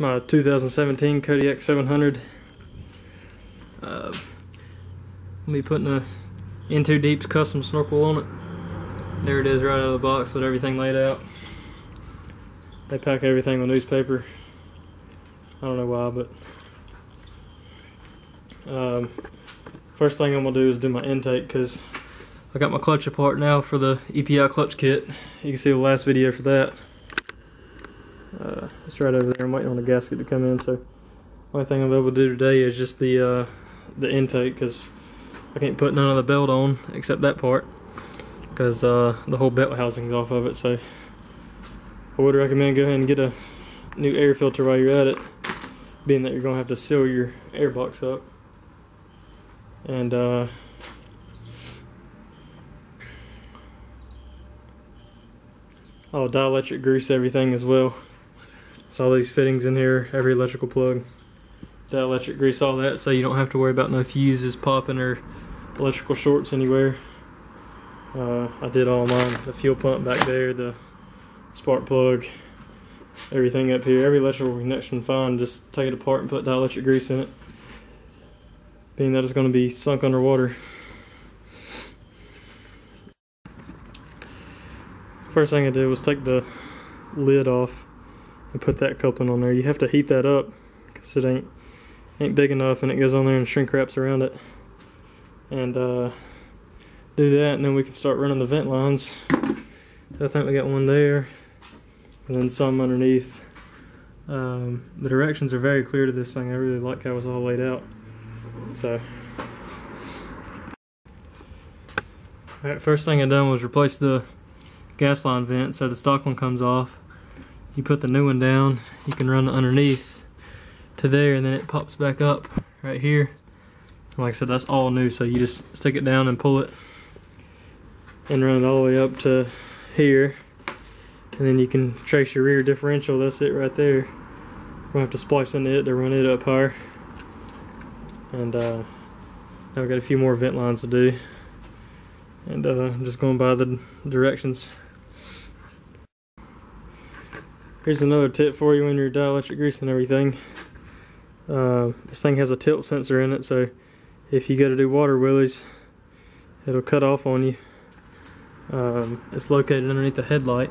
my 2017 Kodiak 700. Uh, I'll be putting a N2Deep's custom snorkel on it. There it is right out of the box with everything laid out. They pack everything with newspaper. I don't know why, but um, first thing I'm gonna do is do my intake because I got my clutch apart now for the EPI clutch kit. You can see the last video for that. Uh, it's right over there. I'm waiting on the gasket to come in. So only thing I'm able to do today is just the uh, the intake because I can't put none of the belt on except that part because uh, the whole belt housing's off of it. So I would recommend go ahead and get a new air filter while you're at it, being that you're gonna have to seal your air box up. And uh, I'll dielectric grease everything as well. So all these fittings in here, every electrical plug, dielectric grease all that, so you don't have to worry about no fuses popping or electrical shorts anywhere. Uh, I did all mine, the fuel pump back there, the spark plug, everything up here, every electrical connection fine, just take it apart and put dielectric grease in it. Being that it's going to be sunk underwater. First thing I did was take the lid off and put that coupling on there. You have to heat that up because it ain't ain't big enough and it goes on there and shrink wraps around it. And uh, do that and then we can start running the vent lines. I think we got one there and then some underneath. Um, the directions are very clear to this thing. I really like how it's all laid out. So, alright, first thing I done was replace the gas line vent so the stock one comes off. You put the new one down, you can run underneath to there and then it pops back up right here. And like I said, that's all new, so you just stick it down and pull it and run it all the way up to here. And then you can trace your rear differential, that's it right there. We'll have to splice into it to run it up higher. And uh, now we've got a few more vent lines to do. And uh, I'm just going by the directions. Here's another tip for you when you're dielectric greasing everything. Uh, this thing has a tilt sensor in it, so if you got to do water willies, it'll cut off on you. Um, it's located underneath the headlight,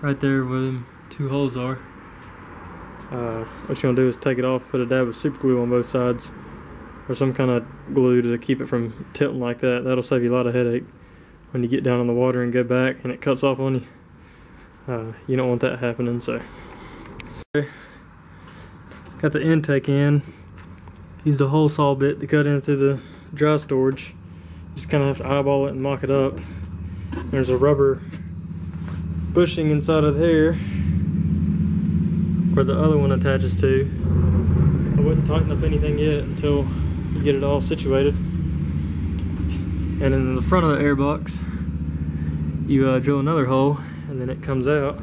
right there where them two holes are. Uh, what you're gonna do is take it off, put a dab of super glue on both sides, or some kind of glue to keep it from tilting like that. That'll save you a lot of headache when you get down in the water and go back and it cuts off on you. Uh, you don't want that happening, so. Got the intake in. Used a hole saw bit to cut into the dry storage. Just kind of have to eyeball it and mock it up. There's a rubber bushing inside of there where the other one attaches to. I wouldn't tighten up anything yet until you get it all situated. And in the front of the airbox, you uh, drill another hole and then it comes out.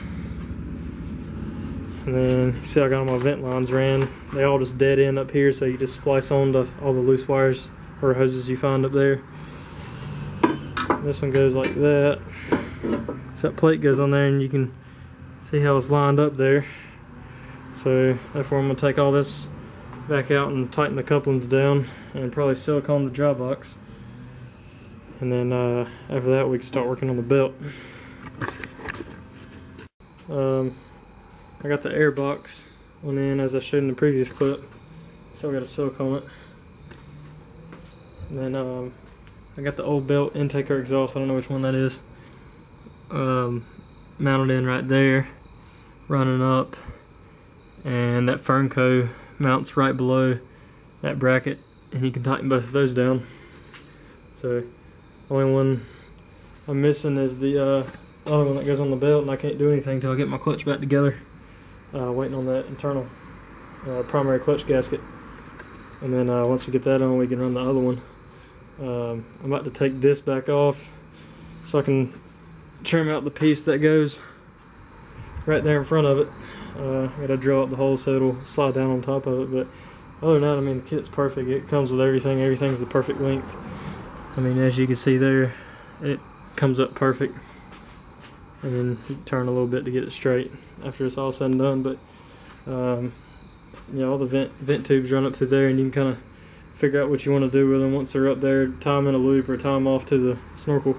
And then you see I got all my vent lines ran. They all just dead end up here, so you just splice on to all the loose wires or hoses you find up there. This one goes like that. So that plate goes on there and you can see how it's lined up there. So therefore I'm gonna take all this back out and tighten the couplings down and probably silicone the dry box. And then uh, after that we can start working on the belt. Um, I got the air box on in as I showed in the previous clip. So I got a silicone it. And then um, I got the old belt intake or exhaust, I don't know which one that is. Um, mounted in right there, running up. And that Fernco mounts right below that bracket and you can tighten both of those down. So only one I'm missing is the uh, other one that goes on the belt and I can't do anything until I get my clutch back together. Uh, waiting on that internal uh, primary clutch gasket. And then uh, once we get that on, we can run the other one. Um, I'm about to take this back off so I can trim out the piece that goes right there in front of it. Uh, gotta drill out the hole so it'll slide down on top of it. But other than that, I mean, the kit's perfect. It comes with everything. Everything's the perfect length. I mean, as you can see there, it comes up perfect and then turn a little bit to get it straight after it's all said and done but um, know all the vent vent tubes run up through there, and you can kind of figure out what you want to do with them once they're up there. Tie them in a loop or tie them off to the snorkel.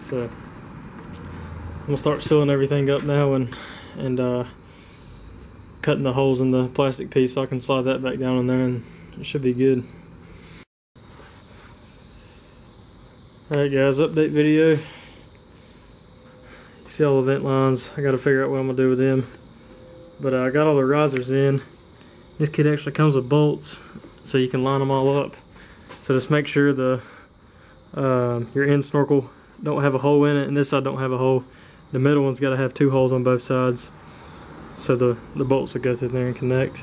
So I'm gonna start sealing everything up now and and uh, cutting the holes in the plastic piece so I can slide that back down in there and it should be good. Alright guys, update video. See all the vent lines. I gotta figure out what I'm gonna do with them. But uh, I got all the risers in. This kit actually comes with bolts so you can line them all up. So just make sure the um, your end snorkel don't have a hole in it and this side don't have a hole. The middle one's got to have two holes on both sides so the, the bolts will go through there and connect.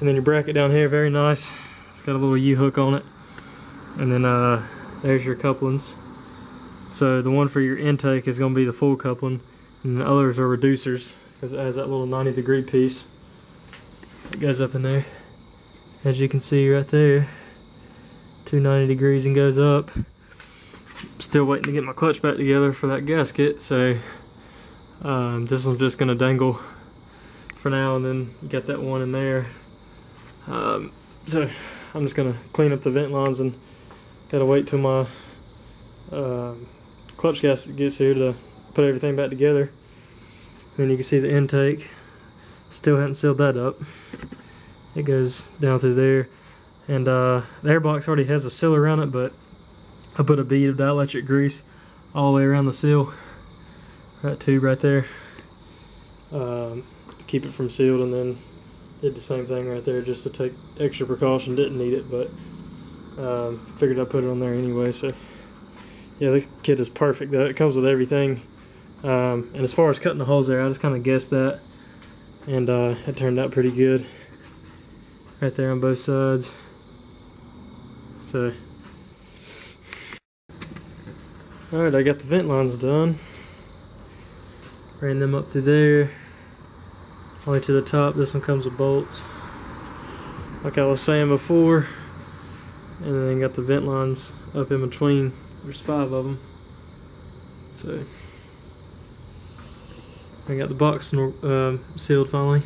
And then your bracket down here, very nice. It's got a little U-hook on it. And then uh, there's your couplings. So the one for your intake is going to be the full coupling and the others are reducers because it has that little 90 degree piece that goes up in there. As you can see right there, 290 degrees and goes up. Still waiting to get my clutch back together for that gasket, so um, this one's just gonna dangle for now and then you got that one in there. Um, so I'm just gonna clean up the vent lines and Gotta wait till my uh, clutch gasket gets here to put everything back together. Then you can see the intake. Still hadn't sealed that up. It goes down through there. And uh, the airbox already has a seal around it, but I put a bead of dielectric grease all the way around the seal. That tube right there. Um, to keep it from sealed and then did the same thing right there just to take extra precaution. Didn't need it, but um, figured I'd put it on there anyway. So yeah, this kit is perfect. Though. It comes with everything. Um, and as far as cutting the holes there, I just kind of guessed that, and uh, it turned out pretty good. Right there on both sides. So, all right, I got the vent lines done. Ran them up through there, Only to the top. This one comes with bolts. Like I was saying before, and then got the vent lines up in between. There's five of them. So I got the box uh, sealed finally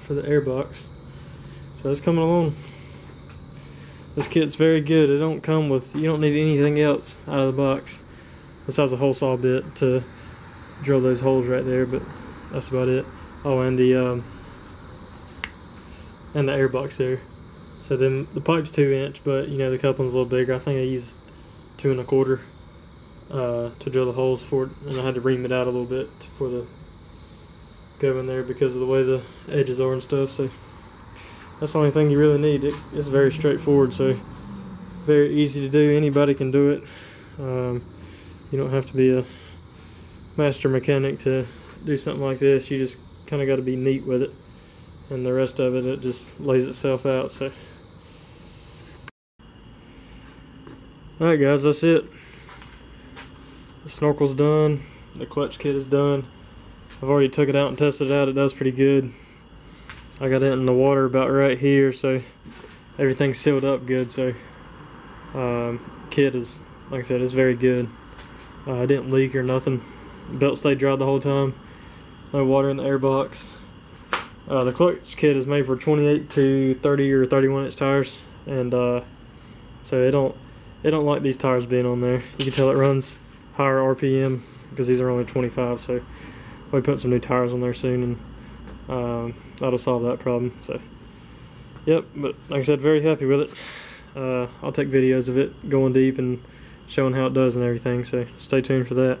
for the air box. So it's coming along. This kit's very good. It don't come with, you don't need anything else out of the box besides a hole saw bit to drill those holes right there, but that's about it. Oh, and the um, and the air box there. So then the pipe's two inch, but you know the coupling's a little bigger. I think I used two and a quarter uh, to drill the holes for it, and I had to ream it out a little bit for the go in there because of the way the edges are and stuff. So that's the only thing you really need. It, it's very straightforward, so very easy to do. Anybody can do it. Um, you don't have to be a master mechanic to do something like this. You just kind of got to be neat with it, and the rest of it it just lays itself out. So. Alright guys, that's it. The snorkel's done. The clutch kit is done. I've already took it out and tested it out. It does pretty good. I got it in the water about right here, so everything's sealed up good. So um, kit is, like I said, it's very good. Uh, I didn't leak or nothing. Belt stayed dry the whole time. No water in the air box. Uh, the clutch kit is made for 28 to 30 or 31 inch tires, and uh, so it don't they don't like these tires being on there. You can tell it runs higher RPM because these are only 25. So we'll put some new tires on there soon, and um, that'll solve that problem. So yep, but like I said, very happy with it. Uh, I'll take videos of it going deep and showing how it does and everything. So stay tuned for that.